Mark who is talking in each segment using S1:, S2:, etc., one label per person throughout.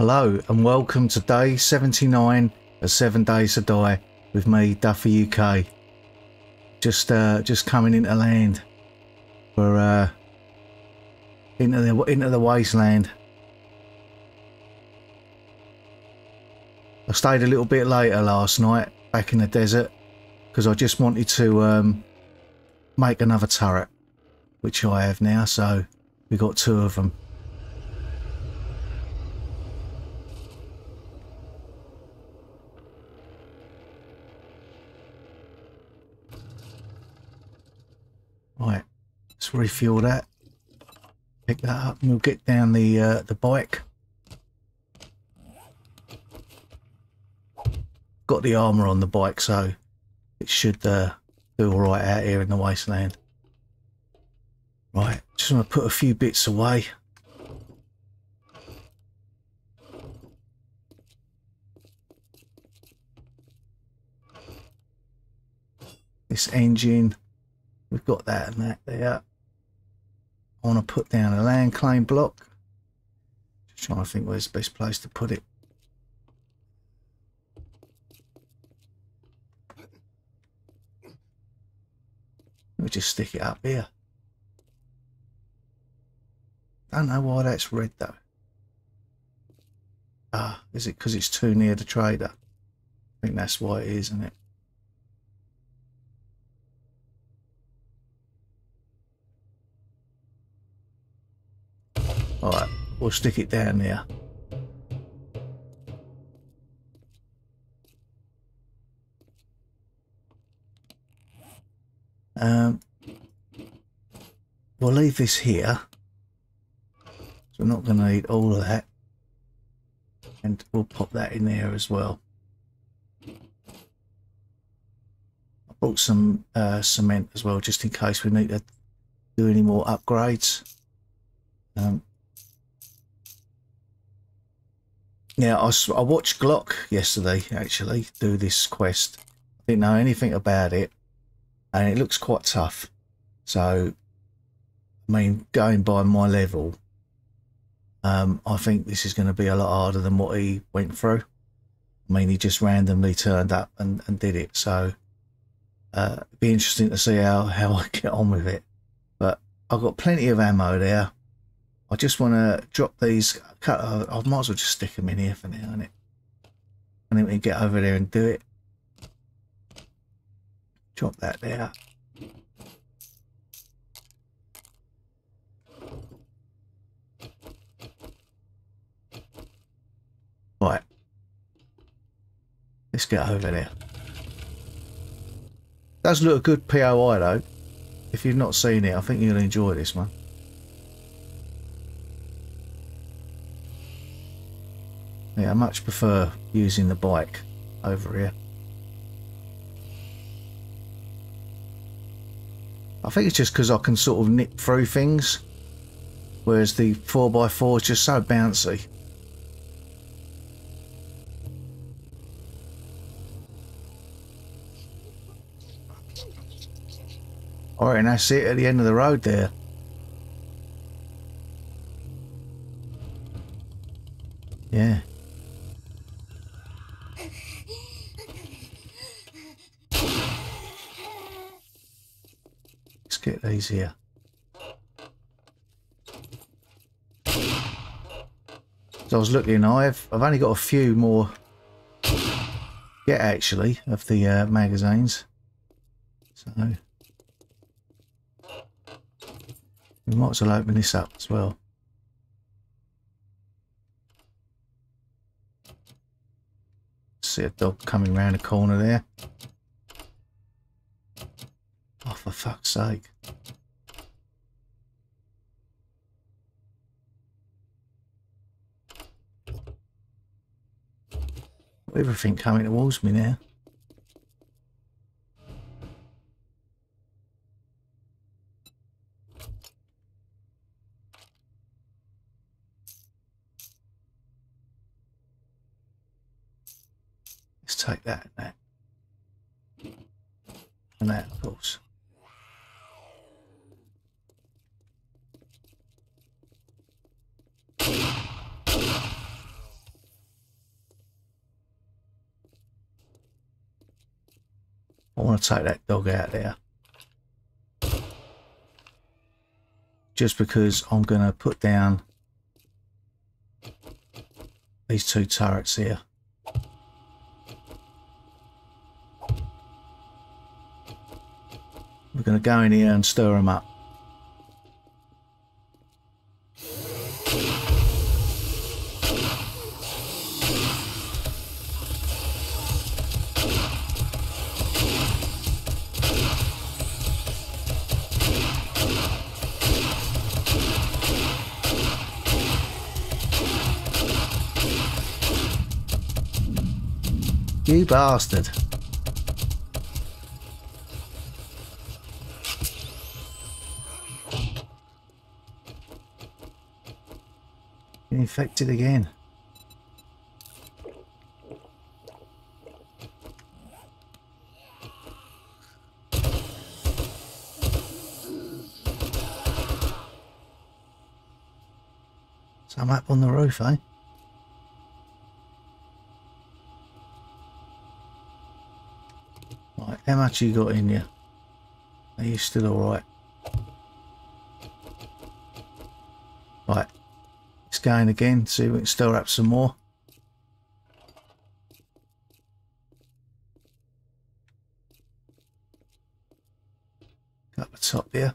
S1: Hello and welcome to day 79 of 7 Days to Die with me, Duffee UK. Just uh, just coming into land for uh, into the into the wasteland. I stayed a little bit later last night back in the desert because I just wanted to um, make another turret, which I have now. So we got two of them. Right, refuel that. Pick that up and we'll get down the uh, the bike. Got the armour on the bike so it should uh, do alright out here in the wasteland. Right, just want to put a few bits away. This engine We've got that and that there. I want to put down a land claim block. Just trying to think where's the best place to put it. Let me just stick it up here. Don't know why that's red though. Ah, is it because it's too near the trader? I think that's why it is, isn't it? We'll stick it down there. Um, we'll leave this here. So we're not going to need all of that. And we'll pop that in there as well. I bought some uh, cement as well, just in case we need to do any more upgrades. Um, Yeah, I, I watched Glock yesterday, actually, do this quest. Didn't know anything about it, and it looks quite tough. So, I mean, going by my level, um, I think this is going to be a lot harder than what he went through. I mean, he just randomly turned up and, and did it. So, uh, it'd be interesting to see how, how I get on with it. But I've got plenty of ammo there. I just want to drop these. Cut. I might as well just stick them in here for now, innit? And then we can get over there and do it. Drop that there. Right. Let's get over there. Does look a good POI though. If you've not seen it, I think you'll enjoy this one. Yeah, I much prefer using the bike over here. I think it's just because I can sort of nip through things, whereas the 4x4 is just so bouncy. Alright, and that's it at the end of the road there. Yeah. Get these here. So I was looking, I've I've only got a few more get actually of the uh, magazines. So we might as well open this up as well. See a dog coming around the corner there. Oh, for fuck's sake. Everything coming towards me now. Let's take that and that. And that, of course. I want to take that dog out there. Just because I'm going to put down these two turrets here. We're going to go in here and stir them up. You bastard. Infected again. So I'm up on the roof, eh? How much you got in you? Are you still alright? Right. It's going again, see if we can stir up some more. Up the top here.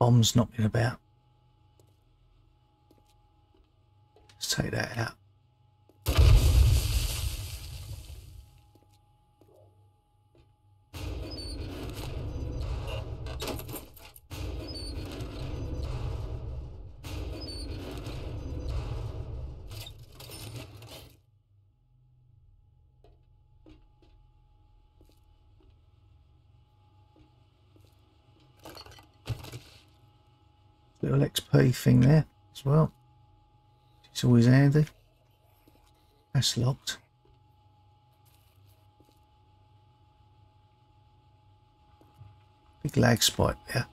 S1: Bombs knocking about. Let's take that out. Thing there as well. It's always handy. That's locked. Big lag spike there.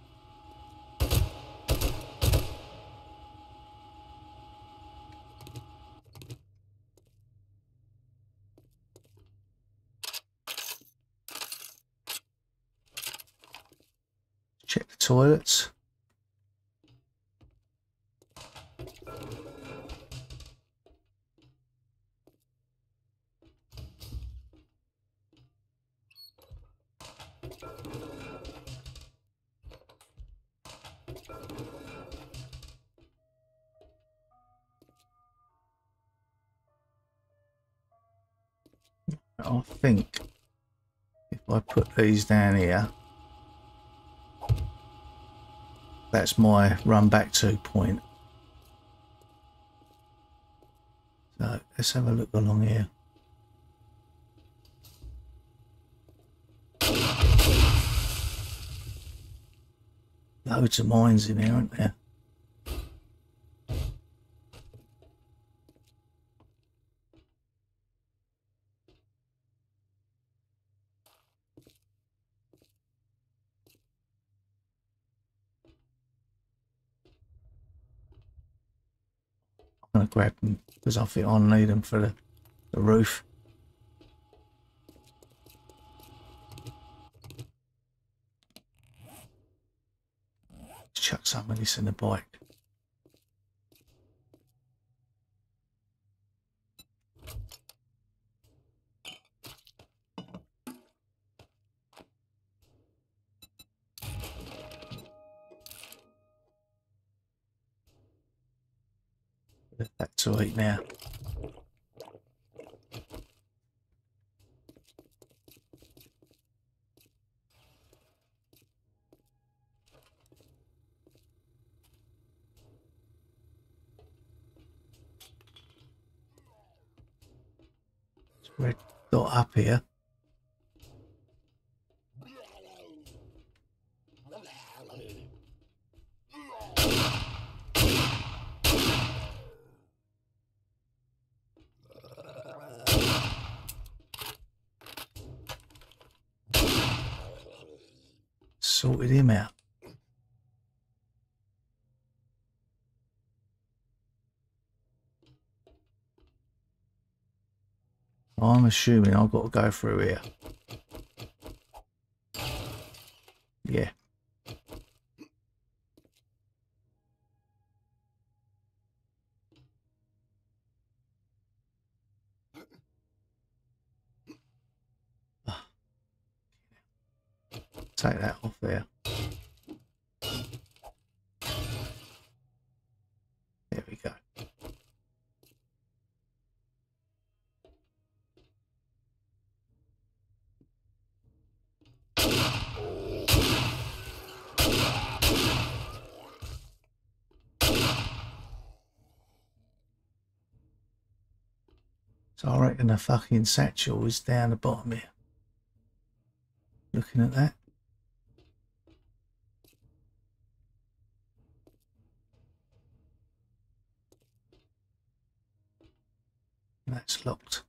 S1: Check the toilets. These down here, that's my run back to point. So let's have a look along here. Loads of mines in here, aren't there? Grab them because I think I'll need them for the, the roof. chuck some of this in the bike. To eight now. red dot up here. sorted him out. I'm assuming I've got to go through here. Yeah. Ah. Take that off there. There we go. So I reckon the fucking satchel is down the bottom here. Looking at that. That's locked.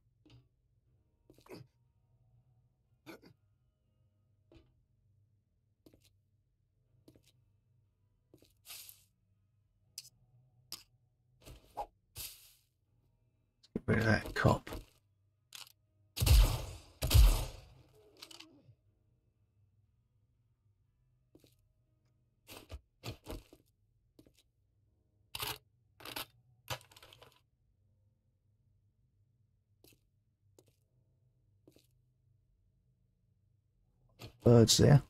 S1: Get rid of that cop. There.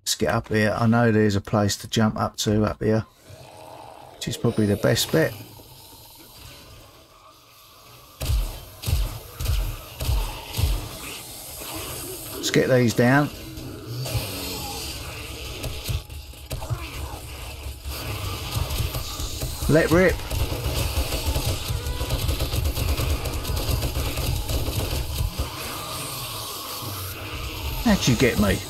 S1: Let's get up here. I know there's a place to jump up to up here, which is probably the best bet. Let's get these down. Let rip. How'd you get me?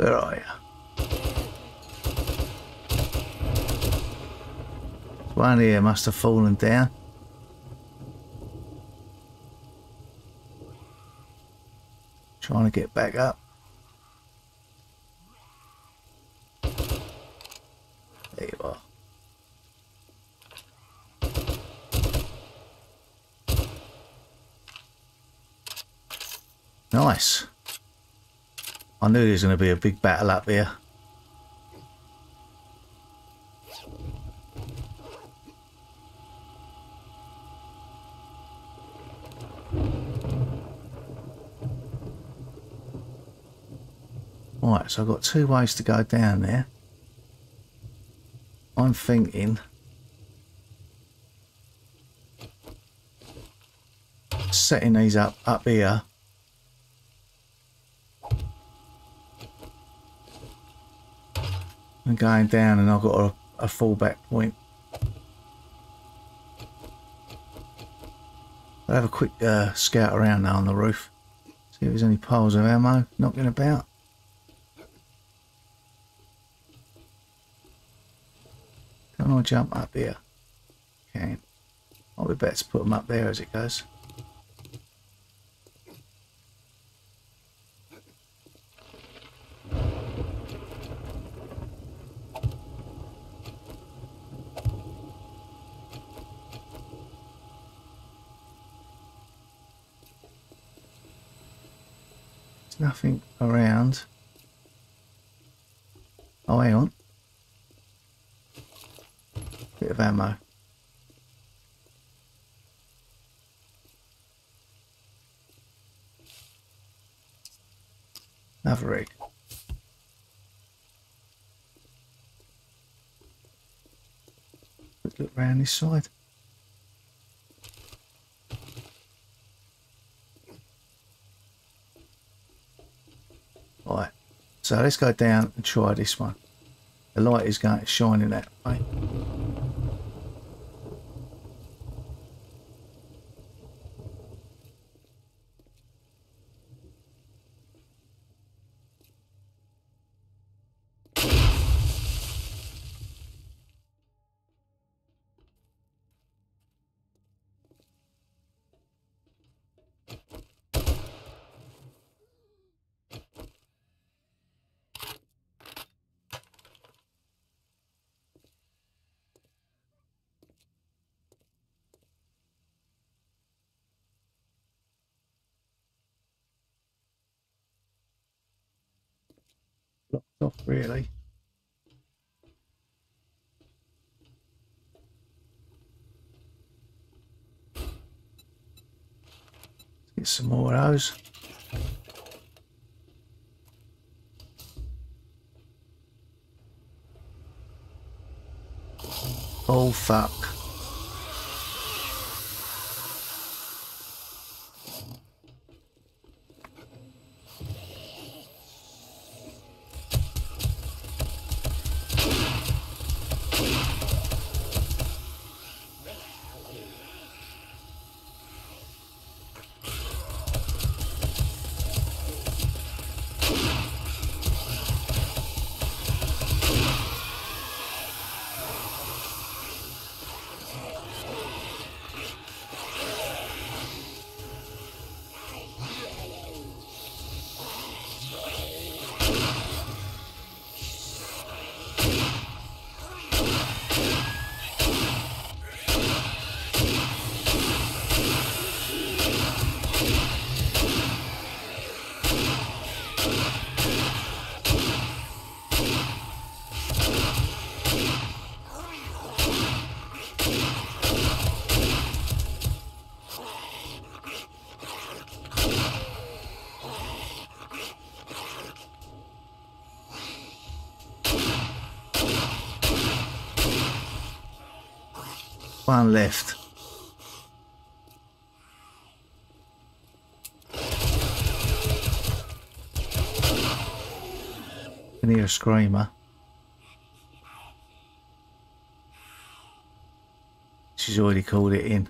S1: Where are you? One here must have fallen down. Trying to get back up. There you are. Nice. I knew there was going to be a big battle up here. Right, so I've got two ways to go down there. I'm thinking... Setting these up up here and going down and I've got a, a fallback point. I'll have a quick uh, scout around now on the roof. See if there's any piles of ammo knocking about. Can I jump up here? Can. be better to put them up there as it goes. Nothing around. Oh, hang on. Bit of ammo. Another egg. look around this side. So let's go down and try this one. The light is going shining that way. off really. Let's get some more of those. Oh fuck. One left. Can hear a screamer. She's already called it in.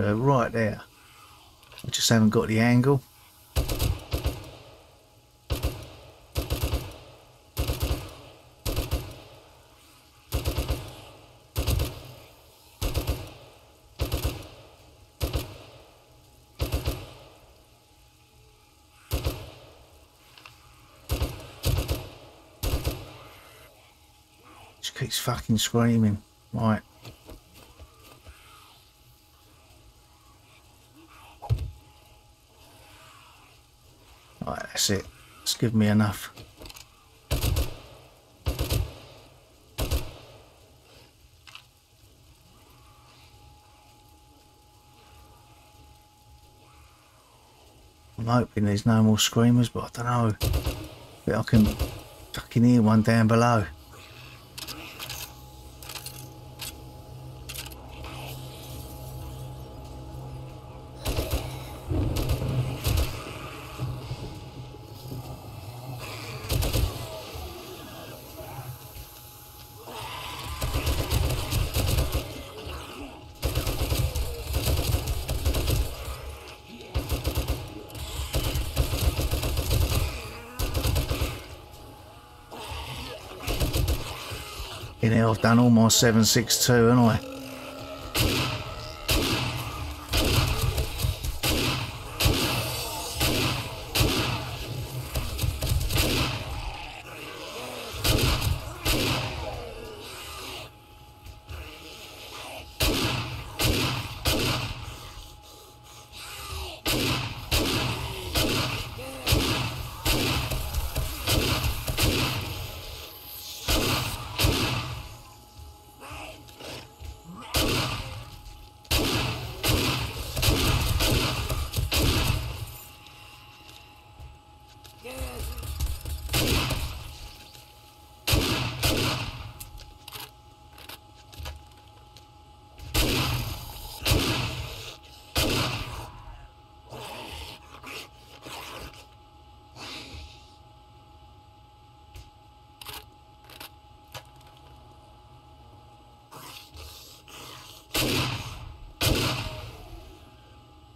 S1: Uh, right there. I just haven't got the angle. She keeps fucking screaming. Right. It. It's given me enough. I'm hoping there's no more screamers, but I don't know. But I can fucking hear one down below. In here, I've done all my 762, haven't I?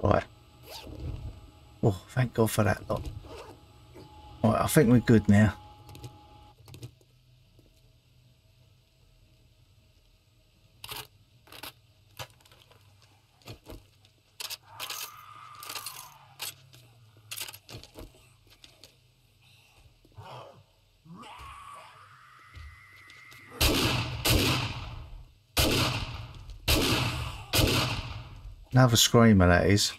S1: Right. Oh, thank God for that lot. Right, I think we're good now. Another screamer, that is.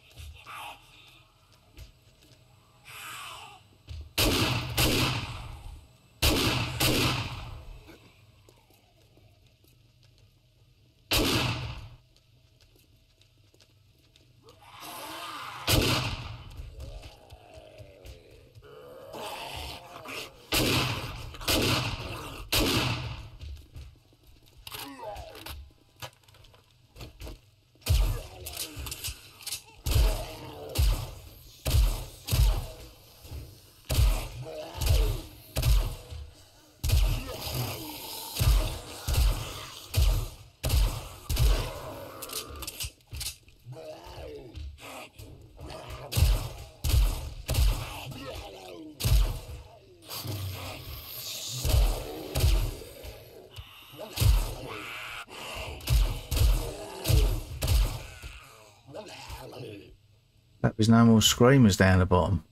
S1: There's no more screamers down the bottom.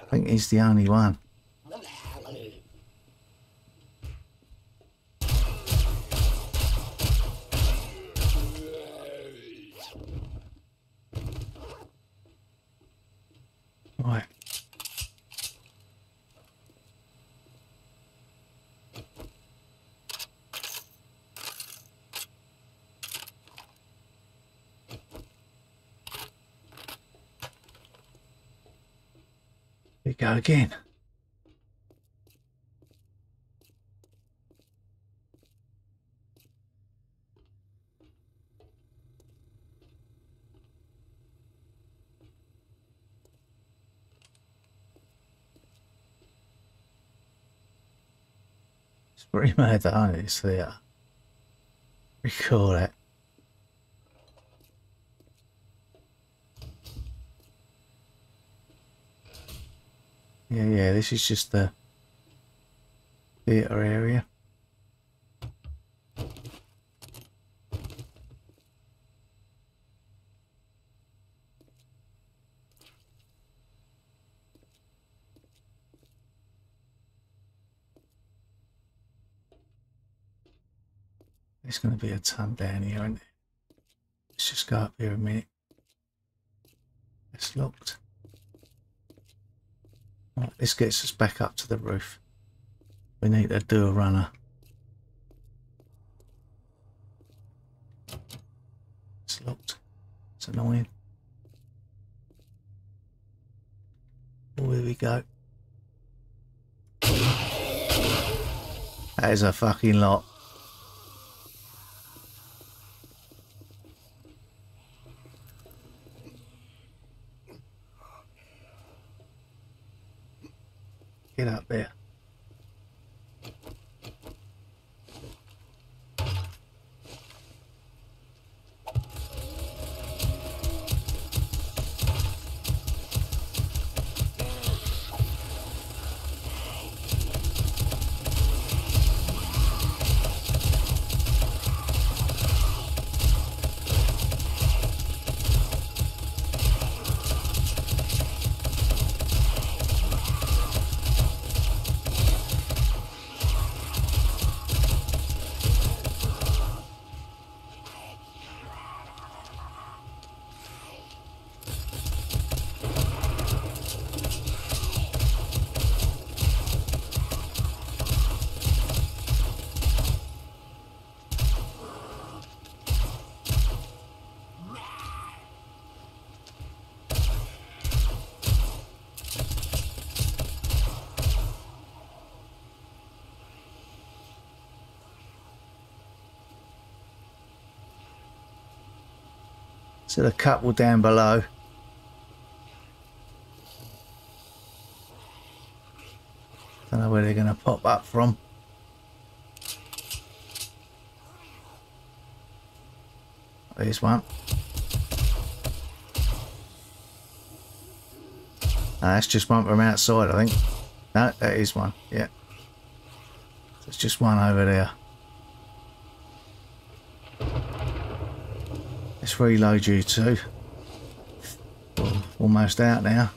S1: I think he's the only one. Right. we go again. It's pretty mad that it's there. Recall it. Yeah, yeah, this is just the theatre area. There's going to be a ton down here, isn't it? Let's just go up here a minute. It's locked. This gets us back up to the roof. We need to do a runner. It's locked. It's annoying. Oh, here we go. That is a fucking lot. Get up there. So the couple down below. Don't know where they're going to pop up from. There's one. Ah, that's just one from outside, I think. No, that is one. Yeah. There's just one over there. Reload you two. Almost out now.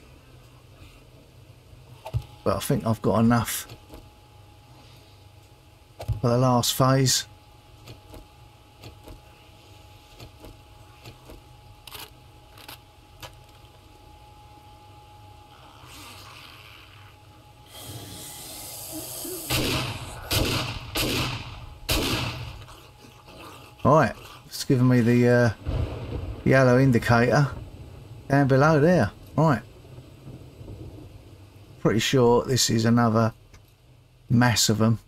S1: But I think I've got enough for the last phase. Right, it's giving me the uh, yellow indicator down below there. Right. Pretty sure this is another mass of them.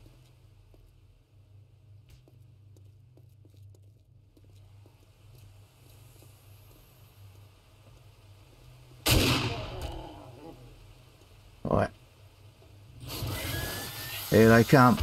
S1: Right. Here they come.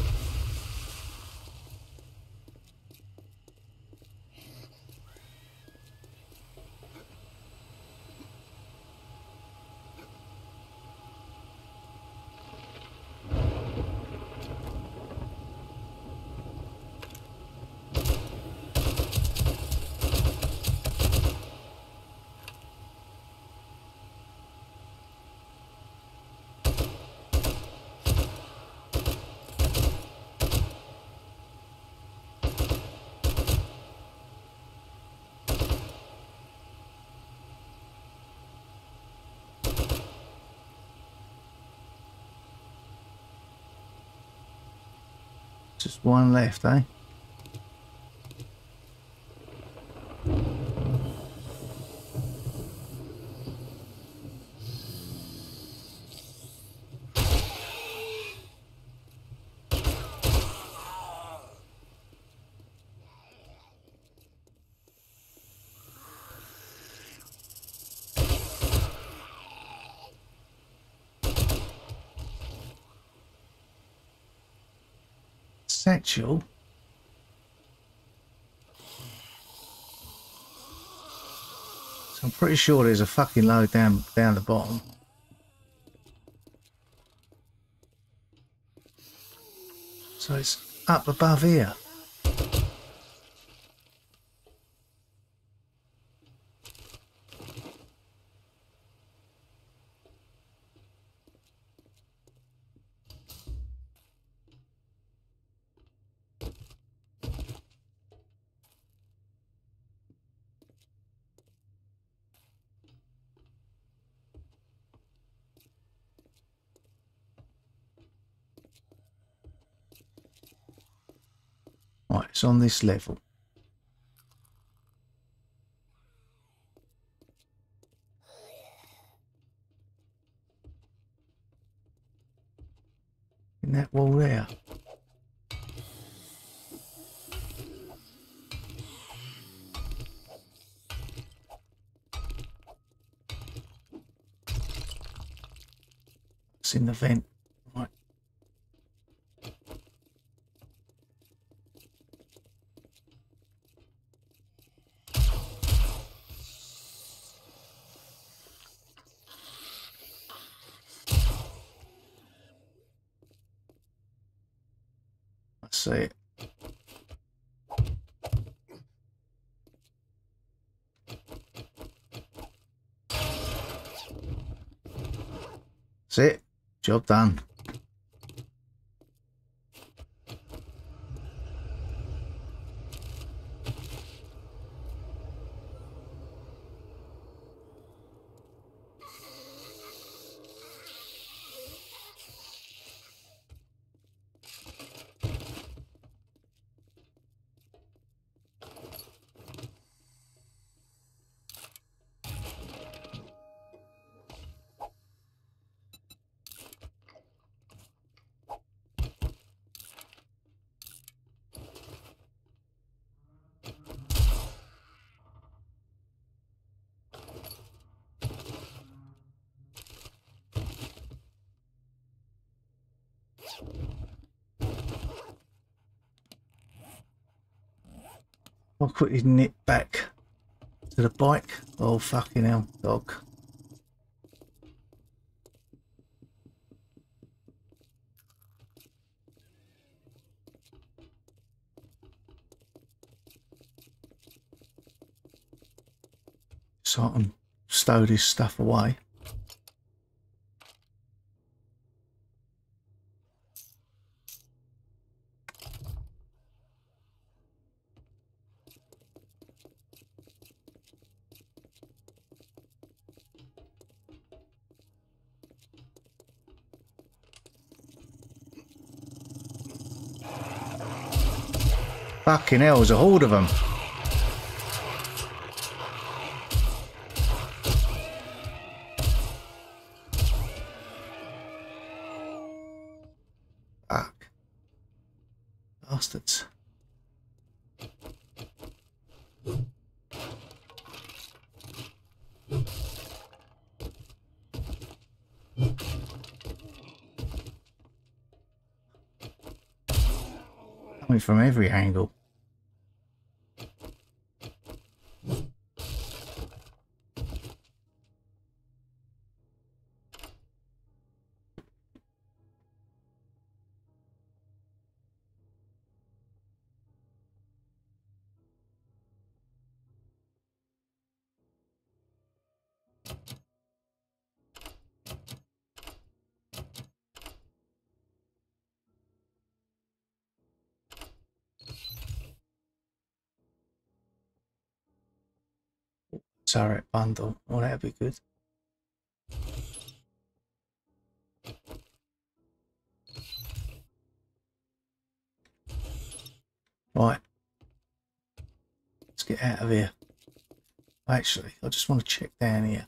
S1: Just one left, eh? Satchel. So I'm pretty sure there's a fucking load down down the bottom. So it's up above here. Right, it's on this level. In that wall there. It's in the vent. Right. Let's see. That's it. Job done. I'll quickly back to the bike. Oh, fucking hell, dog. So I can stow this stuff away. Fucking hell, there's a horde of them. Fuck. Bastards. Coming from every angle. Turret bundle. Oh, that'd be good. Right. Let's get out of here. Actually, I just want to check down here.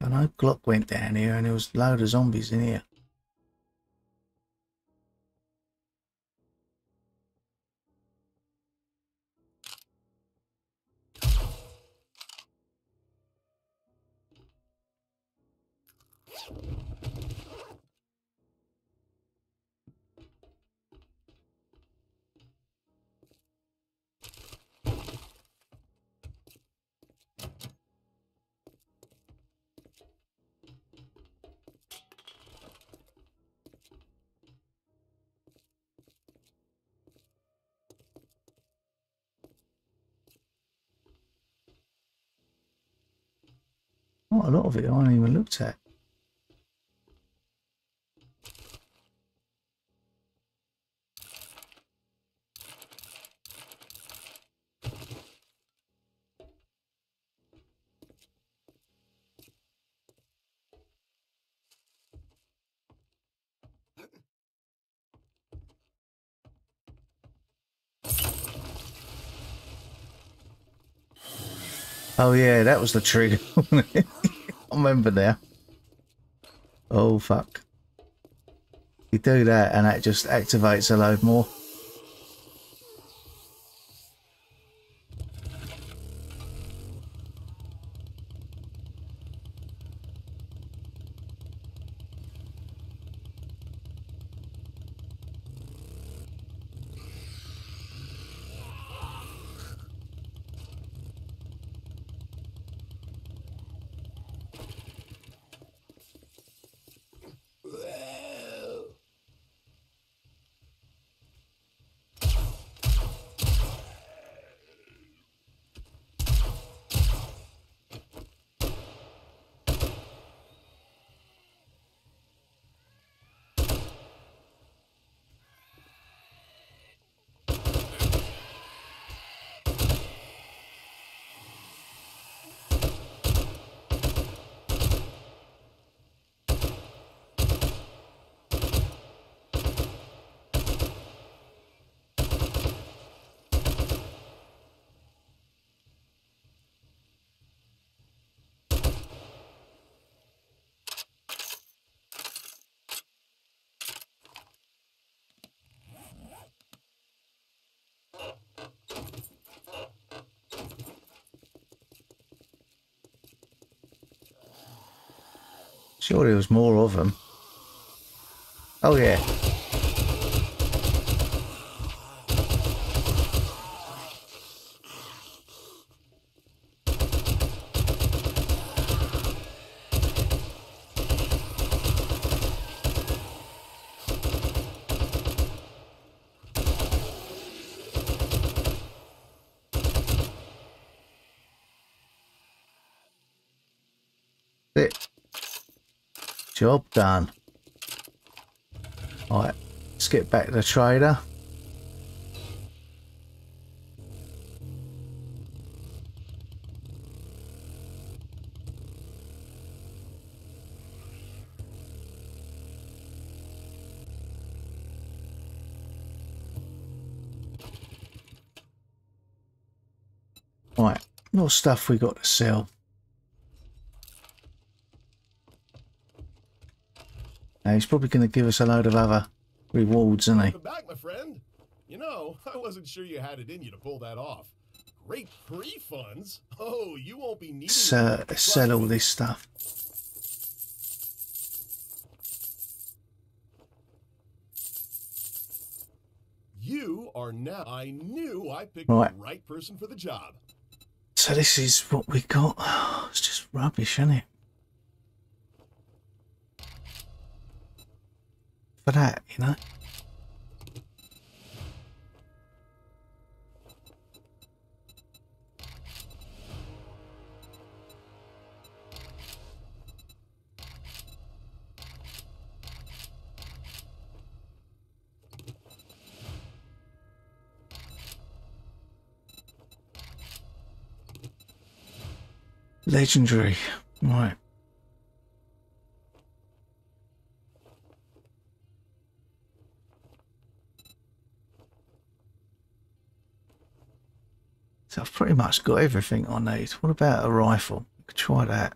S1: I know Glock went down here and there was a load of zombies in here. Of it I haven't even looked at. Oh yeah, that was the trigger. Remember now. Oh, fuck. You do that and that just activates a load more. Sure, there was more of them. Oh, yeah. It. Job done. Right, let's get back to the trader. Right, what stuff we got to sell? He's probably going to give us a load of other rewards, isn't he?
S2: Back, my friend. You know, I wasn't sure you had it in you to pull that off. Great pre-funds. Oh, you won't be needing. Trust
S1: sell all this stuff.
S2: You are now. I knew I picked
S1: Right.
S2: the right person for the job.
S1: So this is what we got. It's just rubbish, isn't it? For that, you know? Legendary. Right. So I've pretty much got everything I need. What about a rifle? We could try that.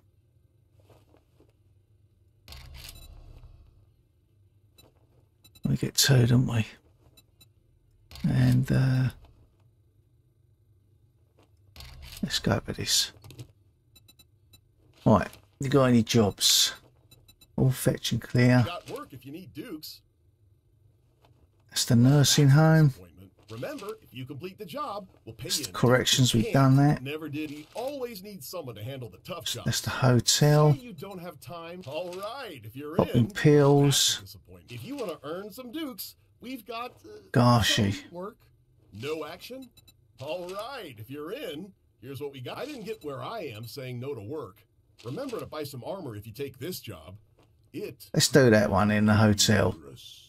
S1: We get two, don't we? And uh, let's go for this. Right, you got any jobs? All fetch and clear.
S2: Got work if you need Dukes.
S1: That's the nursing home.
S2: Remember, if you complete the job, we'll pay you.
S1: the corrections, we've done that.
S2: Never did. We always need someone to handle the tough jobs.
S1: That's the hotel.
S2: Say you don't have time. All right, if you're
S1: Popping
S2: in,
S1: pills.
S2: If you want to earn some Dukes, we've got uh,
S1: Gashi.
S2: work. No action. All right, if you're in, here's what we got. I didn't get where I am saying no to work. Remember to buy some armor if you take this job. It.
S1: Let's do that one in the hotel.
S2: dangerous.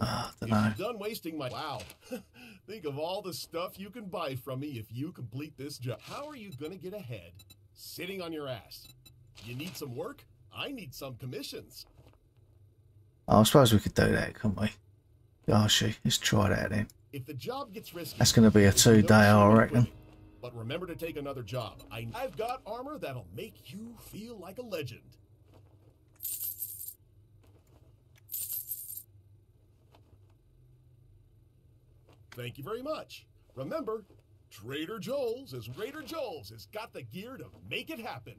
S1: Ah, I
S2: If you're done wasting my wow, think of all the stuff you can buy from me if you complete this job. How are you gonna get ahead sitting on your ass? You need some work? I need some commissions.
S1: Oh, I suppose we could do that, couldn't we? Gashi, let's try that then.
S2: If the job gets risky,
S1: That's gonna be a two-day, I reckon.
S2: But remember to take another job. I, I've got armor that'll make you feel like a legend. Thank you very much. Remember, Trader Joel's is Trader Joel's has got the gear to make it happen.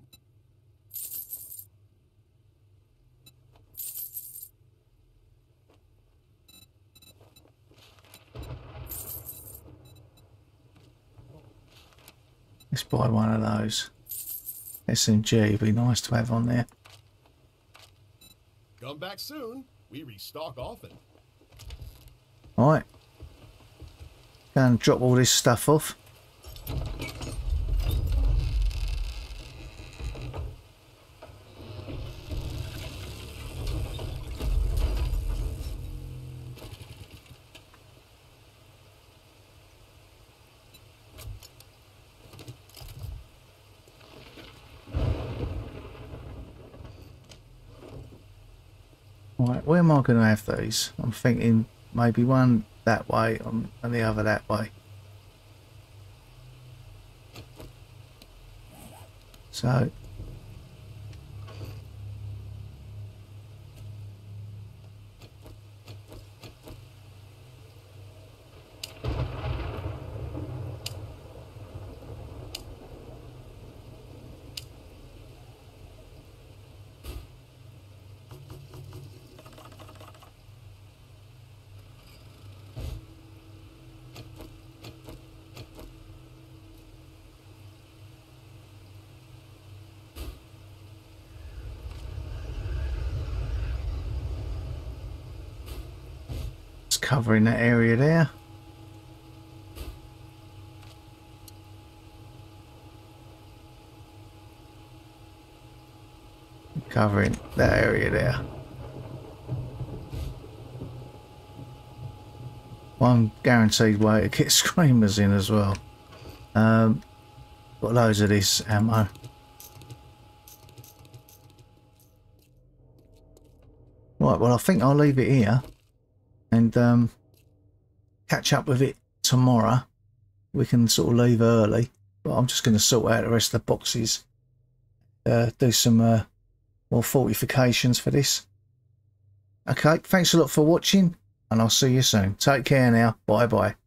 S1: Let's buy one of those. SMG would be nice to have on there.
S2: Come back soon. We restock often.
S1: Alright. Go and drop all this stuff off. Right, where am I going to have these? I'm thinking maybe one that way on, and the other that way. So covering that area there. Covering that area there. One guaranteed way to get screamers in as well. Um, got loads of this ammo. Right, well I think I'll leave it here um, catch up with it tomorrow. We can sort of leave early, but I'm just going to sort out the rest of the boxes. Uh, do some uh, more fortifications for this. Okay, thanks a lot for watching, and I'll see you soon. Take care now. Bye bye.